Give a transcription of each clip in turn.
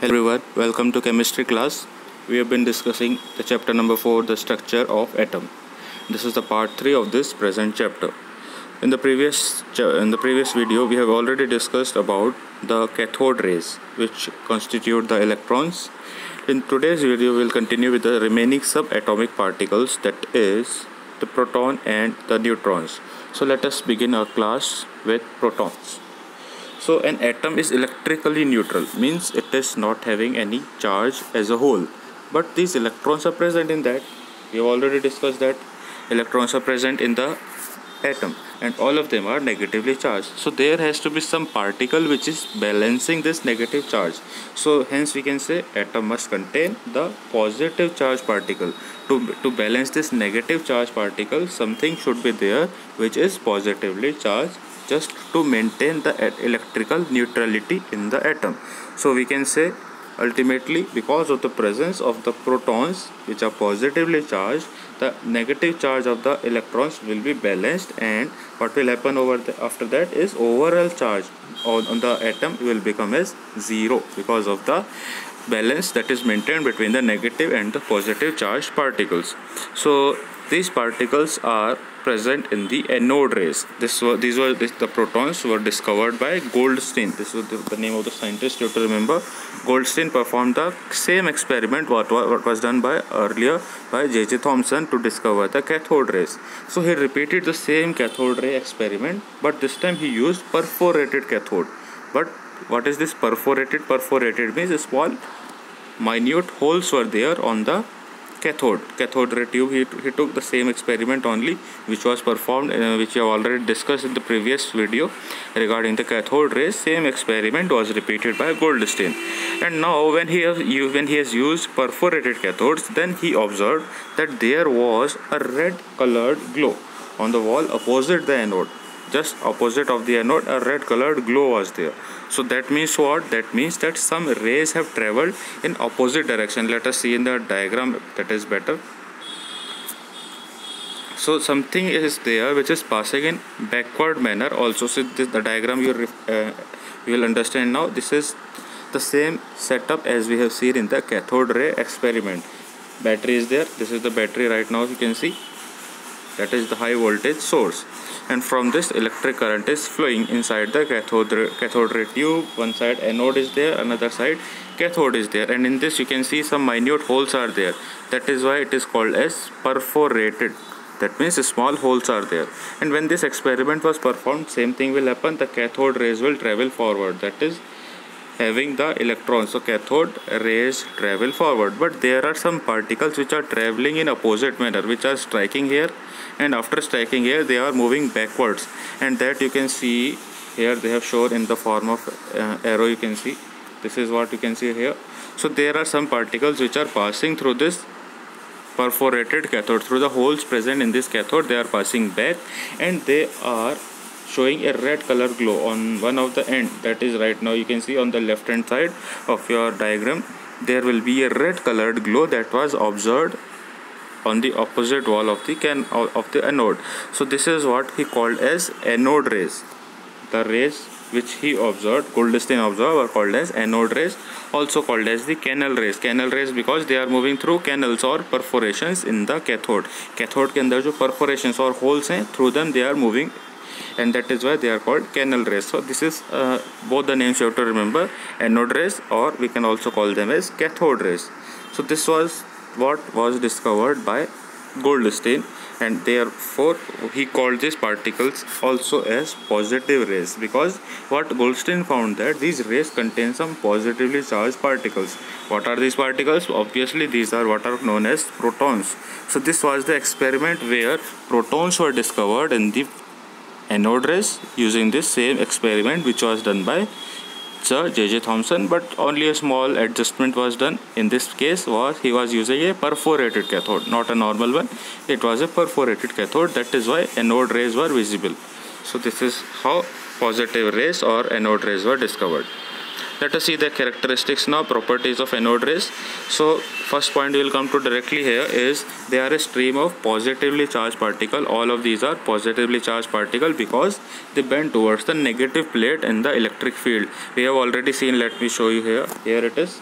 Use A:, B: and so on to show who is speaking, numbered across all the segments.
A: Hello everyone, welcome to chemistry class. We have been discussing the chapter number 4, the structure of atom. This is the part 3 of this present chapter. In the previous in the previous video we have already discussed about the cathode rays which constitute the electrons. In today's video we will continue with the remaining subatomic particles that is the proton and the neutrons. So let us begin our class with protons so an atom is electrically neutral means it is not having any charge as a whole. But these electrons are present in that. We have already discussed that. Electrons are present in the atom and all of them are negatively charged. So there has to be some particle which is balancing this negative charge. So hence we can say atom must contain the positive charge particle. To to balance this negative charge particle something should be there which is positively charged just to maintain the electrical neutrality in the atom. So we can say ultimately because of the presence of the protons which are positively charged the negative charge of the electrons will be balanced and what will happen over the, after that is overall charge on, on the atom will become as zero because of the balance that is maintained between the negative and the positive charged particles. So these particles are present in the anode rays. This were, these were this, the protons were discovered by Goldstein. This was the, the, name of the scientist. You have to remember. Goldstein performed the same experiment what, what was done by earlier by J.J. Thomson to discover the cathode rays. So he repeated the same cathode ray experiment, but this time he used perforated cathode. But what is this perforated? Perforated means small, minute holes were there on the cathode. Cathode ray tube he, he took the same experiment only which was performed uh, which we have already discussed in the previous video regarding the cathode rays. Same experiment was repeated by Goldstein. And now when he has when he has used perforated cathodes then he observed that there was a red colored glow on the wall opposite the anode just opposite of the anode a red colored glow was there. So that means what? That means that some rays have traveled in opposite direction. Let us see in the diagram that is better. So something is there which is passing in backward manner also. So this the diagram you uh, will understand now. This is the same setup as we have seen in the cathode ray experiment. Battery is there. This is the battery right now you can see. That is the high voltage source and from this electric current is flowing inside the cathode cathode ray tube one side anode is there another side cathode is there. And in this you can see some minute holes are there. That is why it is called as perforated. That means small holes are there. And when this experiment was performed same thing will happen. The cathode rays will travel forward. That is having the electrons so cathode rays travel forward but there are some particles which are traveling in opposite manner which are striking here and after striking here they are moving backwards. And that you can see here they have shown in the form of uh, arrow you can see. This is what you can see here. So there are some particles which are passing through this perforated cathode. Through the holes present in this cathode they are passing back and they are showing a red color glow on one of the end that is right now you can see on the left hand side of your diagram there will be a red colored glow that was observed on the opposite wall of the can of the anode so this is what he called as anode rays the rays which he observed Goldstein observed are called as anode rays also called as the canal rays canal rays because they are moving through canals or perforations in the cathode cathode के अंदर जो perforations और holes हैं through them they are moving and that is why they are called canal rays. So this is uh, both the names you have to remember anode rays or we can also call them as cathode rays. So this was what was discovered by Goldstein and therefore he called these particles also as positive rays because what Goldstein found that these rays contain some positively charged particles. What are these particles? Obviously these are what are known as protons. So this was the experiment where protons were discovered in the anode rays using this same experiment which was done by Sir J.J. Thomson but only a small adjustment was done. In this case was he was using a perforated cathode not a normal one. It was a perforated cathode. That is why anode rays were visible. So this is how positive rays or anode rays were discovered let us see the characteristics now properties of anode rays. So first point we will come to directly here is they are a stream of positively charged particle. All of these are positively charged particle because they bend towards the negative plate in the electric field. We have already seen let me show you here. Here it is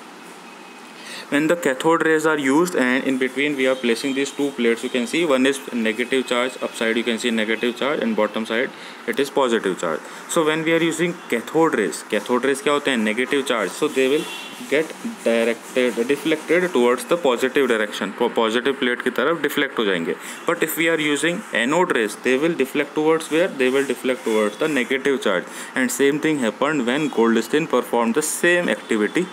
A: when the cathode rays are used and in between we are placing these two plates you can see one is negative charge upside you can see negative charge and bottom side it is positive charge so when we are using cathode rays cathode rays kya hote hain negative charge so they will get directed deflected towards the positive direction positive plate ki taraf deflect ho jayenge but if we are using anode rays they will deflect towards where they will deflect towards the negative charge and same thing happened when Goldstein performed the same activity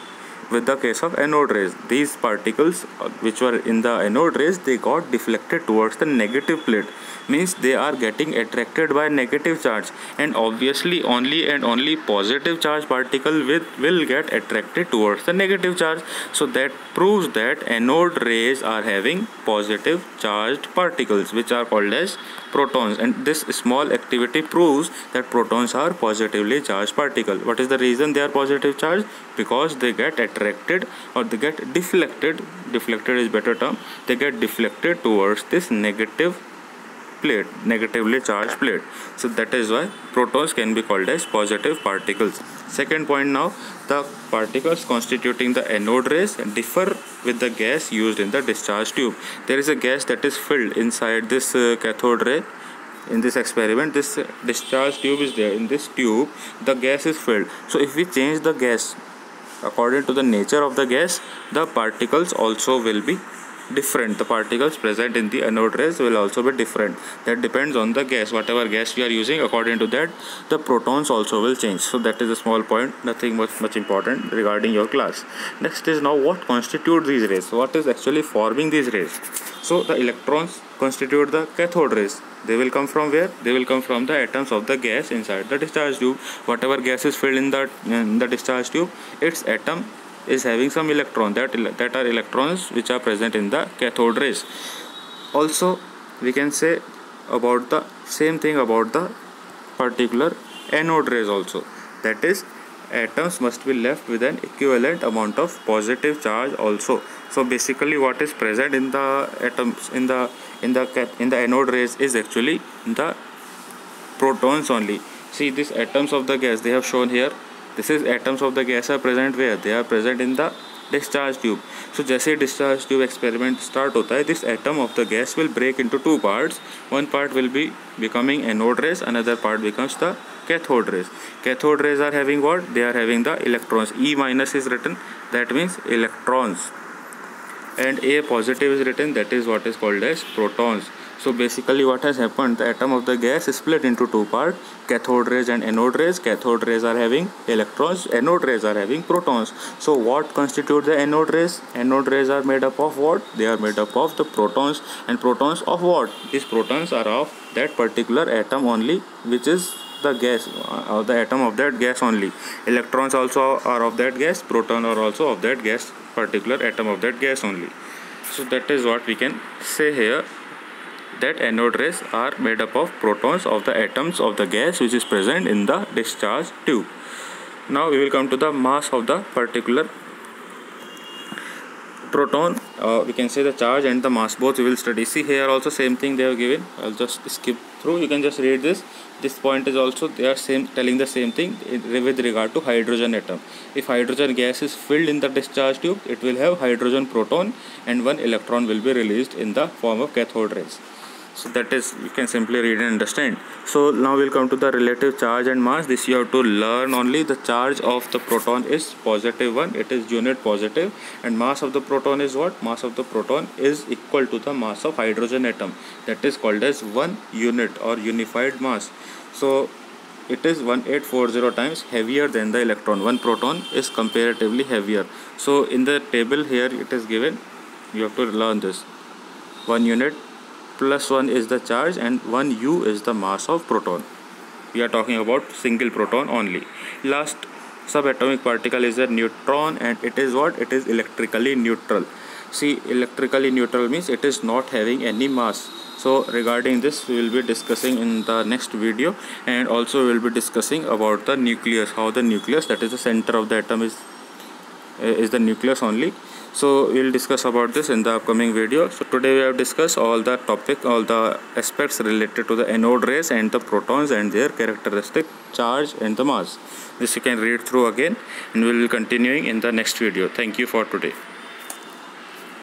A: with the case of anode rays these particles uh, which were in the anode rays they got deflected towards the negative plate means they are getting attracted by negative charge. And obviously only and only positive charge particle with will get attracted towards the negative charge. So that proves that anode rays are having positive charged particles which are called as protons. And this small activity proves that protons are positively charged particle. What is the reason they are positive charge because they get attracted or they get deflected. Deflected is better term. They get deflected towards this negative plate negatively charged plate. So that is why protons can be called as positive particles. Second point now the particles constituting the anode rays differ with the gas used in the discharge tube. There is a gas that is filled inside this uh, cathode ray. In this experiment this discharge tube is there. In this tube the gas is filled. So if we change the gas according to the nature of the gas the particles also will be different. The particles present in the anode rays will also be different. That depends on the gas whatever gas we are using. According to that the protons also will change. So that is a small point. Nothing much much important regarding your class. Next is now what constitute these rays? What is actually forming these rays? So the electrons constitute the cathode rays. They will come from where? They will come from the atoms of the gas inside the discharge tube. Whatever gas is filled in the in the discharge tube its atom is having some electron that that are electrons which are present in the cathode rays. Also we can say about the same thing about the particular anode rays also. That is atoms must be left with an equivalent amount of positive charge also. So basically what is present in the atoms in the in the in the anode rays is actually the protons only. See these atoms of the gas they have shown here this is atoms of the gas are present way they are present in the discharge tube so जैसे discharge tube experiment start होता है this atom of the gas will break into two part one part will be becoming anode rays another part becomes the cathode rays cathode rays are having what they are having the electrons e minus is written that means electrons and a positive is written that is what is called as protons so basically what has happened the atom of the gas is split into two parts cathode rays and anode rays cathode rays are having electrons anode rays are having protons. So what constitute the anode rays anode rays are made up of what? They are made up of the protons and protons of what? These protons are of that particular atom only which is the gas or the atom of that gas only. Electrons also are of that gas proton are also of that gas particular atom of that gas only. So that is what we can say here that anode rays are made up of protons of the atoms of the gas which is present in the discharge tube. Now we will come to the mass of the particular proton. Uh, we can say the charge and the mass both we will study. See here also same thing they have given. I'll just skip through. You can just read this. This point is also they are same telling the same thing with regard to hydrogen atom. If hydrogen gas is filled in the discharge tube it will have hydrogen proton and one electron will be released in the form of cathode rays so that is you can simply read and understand. So now we'll come to the relative charge and mass. This you have to learn only. The charge of the proton is positive one. It is unit positive. And mass of the proton is what? Mass of the proton is equal to the mass of hydrogen atom. That is called as one unit or unified mass. So it is 1840 times heavier than the electron. One proton is comparatively heavier. So in the table here it is given. You have to learn this. One unit plus 1 is the charge and 1 u is the mass of proton. We are talking about single proton only. Last subatomic particle is a neutron and it is what? It is electrically neutral. See electrically neutral means it is not having any mass. So regarding this we will be discussing in the next video and also we will be discussing about the nucleus how the nucleus that is the center of the atom is is the nucleus only so we'll discuss about this in the upcoming video. So today we have discussed all the topic all the aspects related to the anode rays and the protons and their characteristic charge and the mass. This you can read through again and we will be continuing in the next video. Thank you for today